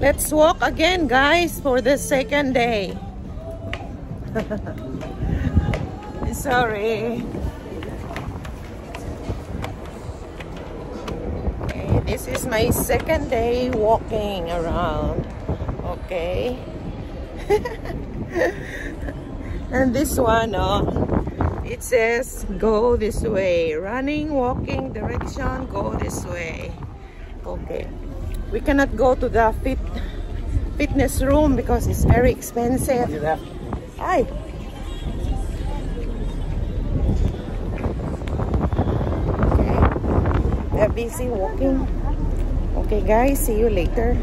Let's walk again, guys, for the second day. Sorry. Okay, this is my second day walking around. Okay. and this one, oh, it says go this way. Running, walking, direction, go this way. Okay. We cannot go to the fit fitness room because it's very expensive. Hi. Okay. They're busy walking. Okay guys, see you later.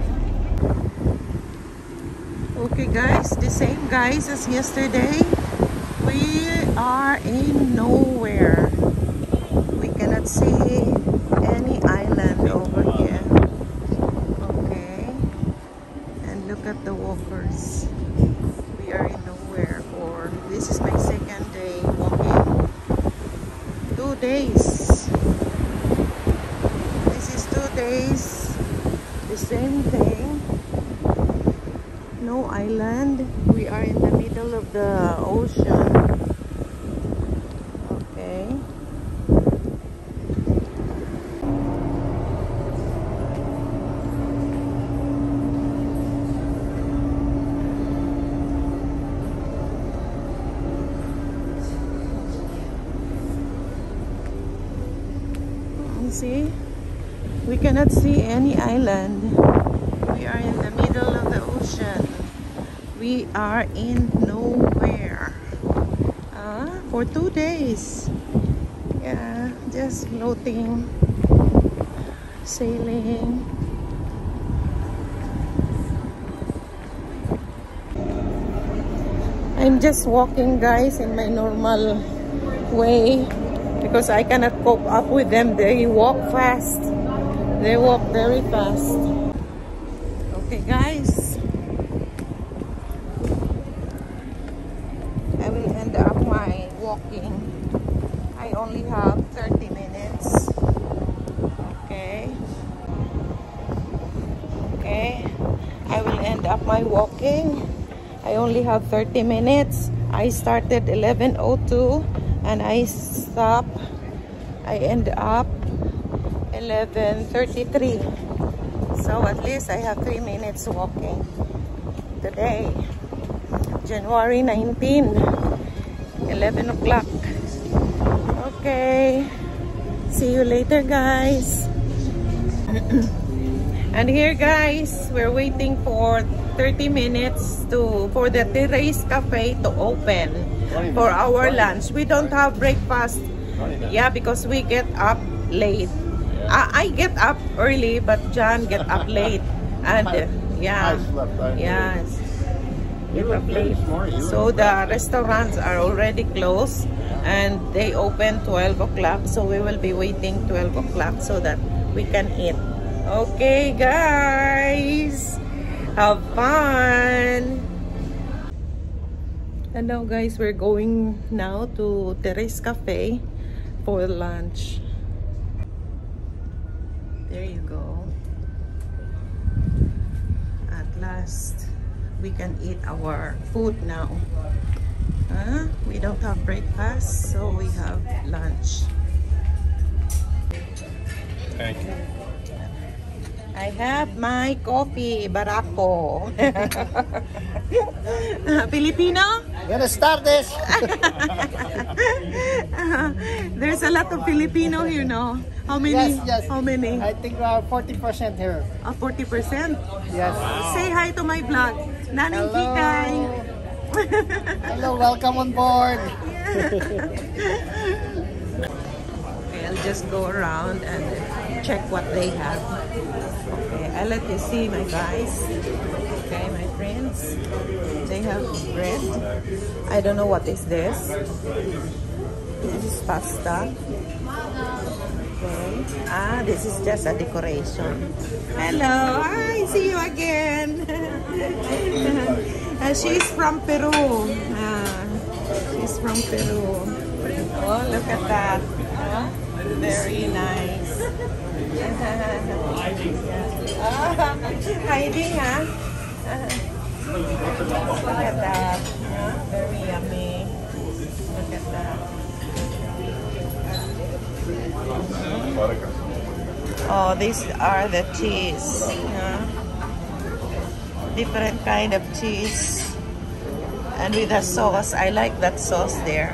Okay guys, the same guys as yesterday. We are in nowhere. We cannot see any island over here. Okay. And look at the We are in nowhere or this is my second day walking. Two days. This is two days. The same thing. No island. We are in the middle of the ocean. Okay. You see? We cannot see any island. We are in the middle of the ocean. We are in nowhere. Uh, for two days. Yeah, just floating, sailing. I'm just walking guys in my normal way because I cannot cope up with them. They walk fast. They walk very fast. Okay, guys. I will end up my walking. I only have 30 minutes. Okay. Okay. I will end up my walking. I only have 30 minutes. I started 11.02 and I stop I end up 11:33 so at least I have three minutes walking today January 19 11 o'clock. Okay see you later guys. And here guys we're waiting for 30 minutes to for the Terrace Cafe to open for our lunch. We don't have breakfast. Yeah, because we get up late. I, I get up early, but John get up late. And uh, yeah, yes. Get up late. So the restaurants are already closed and they open 12 o'clock. So we will be waiting 12 o'clock so that we can eat. Okay, guys. Have fun. Hello guys, we're going now to Terrace Cafe for lunch. There you go. At last, we can eat our food now. Huh? We don't have breakfast, so we have lunch. Thank you. I have my coffee, Barako. Filipino? Buenas tardes. There's a lot of Filipino here, no? How many? Yes, yes. How many? I think uh, 40% here. Uh, 40%? Yes. Say hi to my vlog. Naning Hello. Kikay. Hello, welcome on board. Okay, I'll just go around and check what they have. Okay, I'll let you see my guys. Okay, my friends. They have bread. I don't know what is this. This is pasta. Okay. Ah, this is just a decoration. Hello. Hi, see you again. Uh, she's from Peru. Ah, she's from Peru. Oh, look at that. Very nice. Ah, hiding, huh? Look at that. Yeah, very yummy. Look at that. Oh, these are the cheese. Yeah. Different kind of cheese. And with the sauce. I like that sauce there.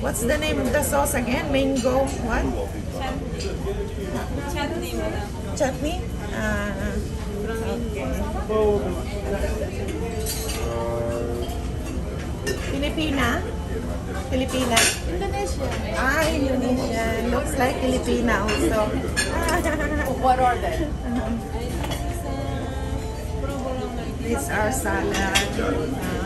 What's the name of the sauce again? Mango what? Chutney? Ah, okay. Filipina? Filipina? Indonesia. Ah, Indonesian. Looks like Filipina also. What order? These are salad. Uh,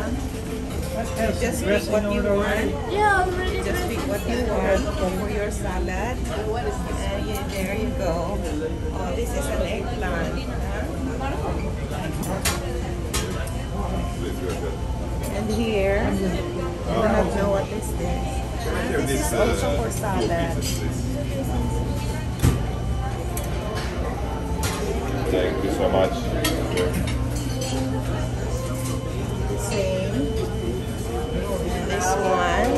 just pick what you want. Yeah, already. Just pick what you want for your salad. And yeah, there you go. Oh, this is an eggplant. huh? And here, I do not know what this. Ah, this is also for salad. Thank you so much. This one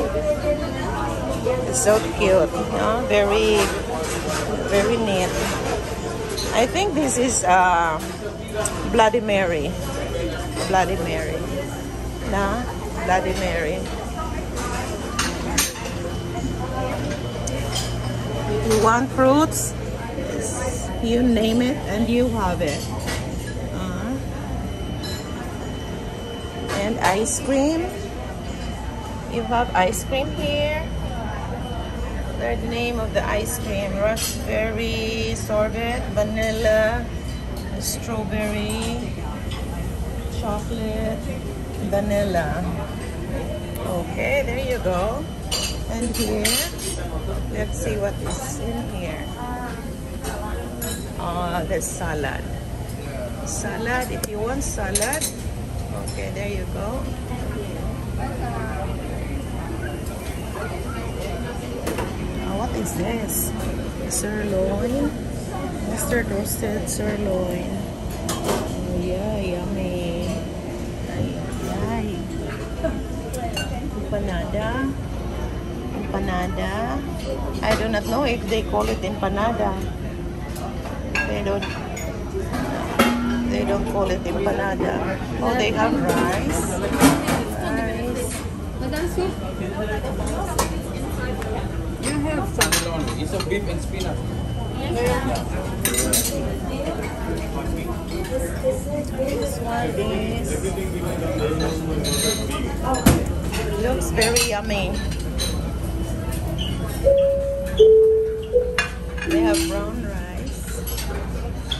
is so cute. Very, very neat. I think this is uh, Bloody Mary. Bloody Mary. Na? Bloody Mary. You want fruits, you name it and you have it. Uh, and ice cream. You have ice cream here. The name of the ice cream: raspberry sorbet, vanilla, strawberry, chocolate, vanilla. Okay, there you go. And here, let's see what is in here. Ah, the salad. Salad, if you want salad. Okay, there you go. What is this? Sirloin. Mustard roasted sirloin. Oh, yeah, yummy. Ay, ay. Empanada. Empanada. I do not know if they call it empanada. They don't. They don't call it empanada. Oh, they have rice. Rice. Madam Sweet? You have some. It's a beef and spinach. This one is. Oh, looks very yummy. They have brown rice.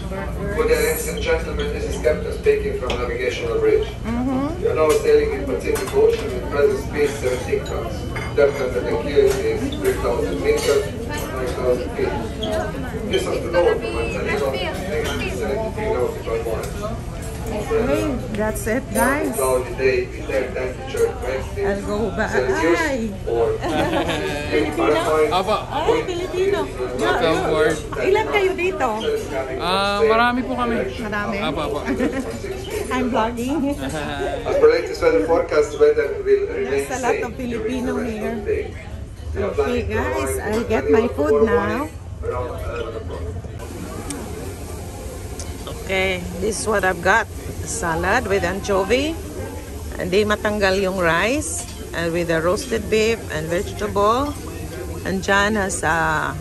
Good ladies and gentlemen, this is Captain speaking from Navigational Bridge. Mm-hmm. We are now sailing in Pacific Ocean with present speed 17 knots. Depth under the keel is 3,000 meters, 9,000 feet. To north from Manzanillo, 873 nautical miles. Okay, that's it, guys. Cloudy day with air temperature 20 I'll go back. Celsius Ay! or Fahrenheit. Apa. Ay, Pilipino. Welcome aboard. Ilan kayo dito? Ah, marami po kami. Marami. Apa, apa. I'm vlogging. As per latest weather forecast, weather will remain There's a lot safe of Filipino during the rest here. of the day. We are Okay, planning to guys, arrive I'll in get my Manila food tomorrow now. Okay, this is what I've got. Salad with anchovy. Hindi matanggal yung rice. And with the roasted beef and vegetable. And John has a,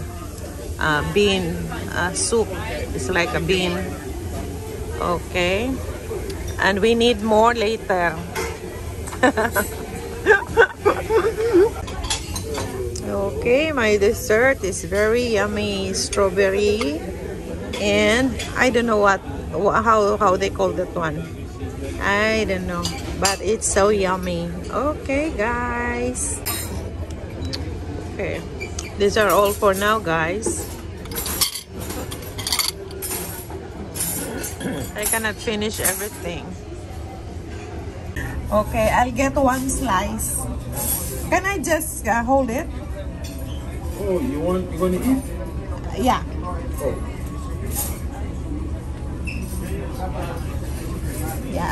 a bean a soup. It's like a bean. Okay. And we need more later. okay, my dessert is very yummy. Strawberry and I don't know what wha- how how they call that one. I don't know, but it's so yummy. Okay, guys. Okay, these are all for now, guys. I cannot finish everything. Okay, I'll get one slice. Can I just uh, hold it? Oh, you want, you want to eat? Yeah. Yeah,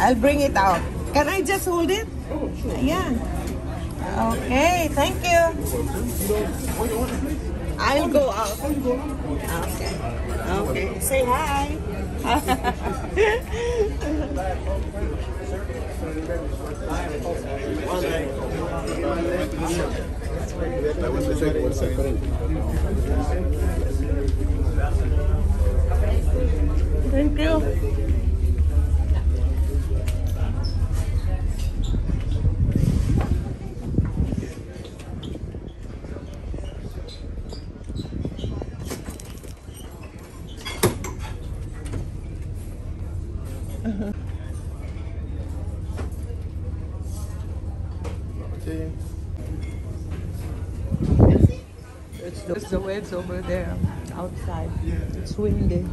I'll bring it out. Can I just hold it? Yeah. Okay, thank you. I'll go out. Okay. Okay. Say hi. Thank you. It's the, it's the winds over there outside. It's windy.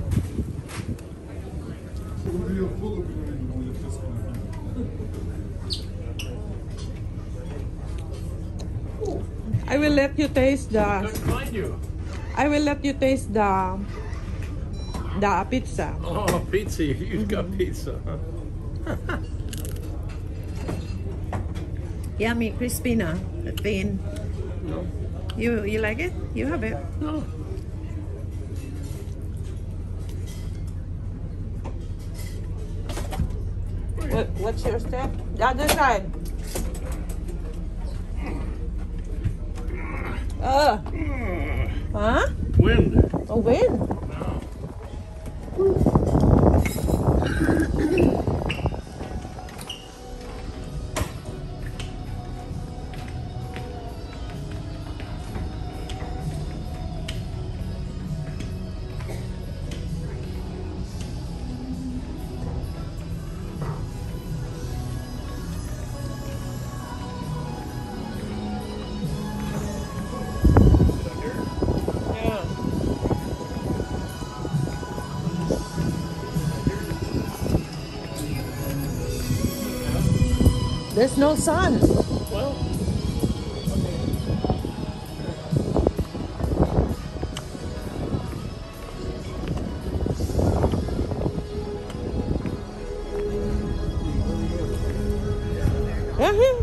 I will let you taste the. I will let you taste the the pizza. Oh, pizza. You've got pizza. Yummy, crispy na. Thin. No. You you like it? You have it. No. What, what's your step? The other side. Uh. Huh? Wind. A wind. There's no sun. Well, Baby,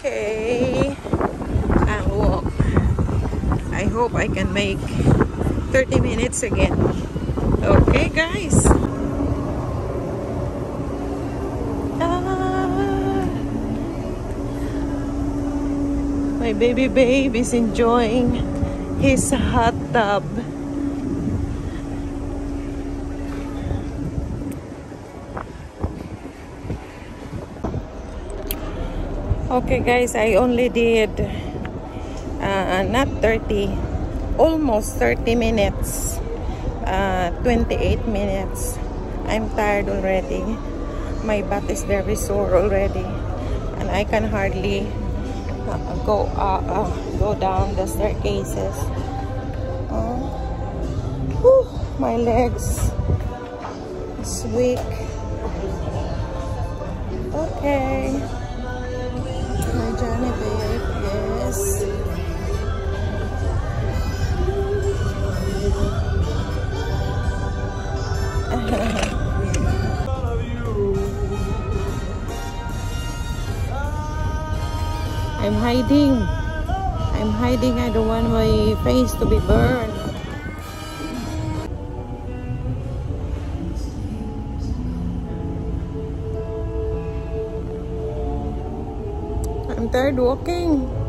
Okay. And walk. I hope I can make 30 minutes again. Okay, guys. Ah. My baby babe is enjoying his hot tub. Okay guys, I only did uh, not 30, almost 30 minutes, uh, 28 minutes. I'm tired already. My butt is very sore already and I can hardly uh, go uh, uh, go down the staircases. Uh, whew, my legs is weak. Okay. Johnny babe, yes. I'm hiding. I'm hiding. I don't want my face to be burned. I'm walking.